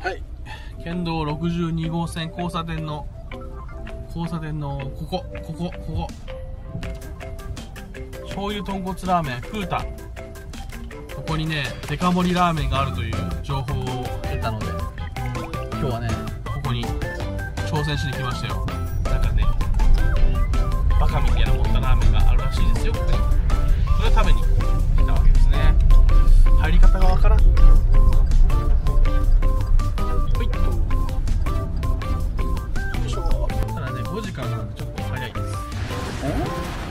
はい。県道62号線交差点の交差点のここここここ。醤油豚骨ラーメン風太ここにねデカ盛りラーメンがあるという情報を得たので今日はねここに挑戦しに来ましたよ。なんかねバカみたいな持ったラーメンがあるらしいですよ。ここにそれを食べに来たわけですね。入り方がわからん。早いです。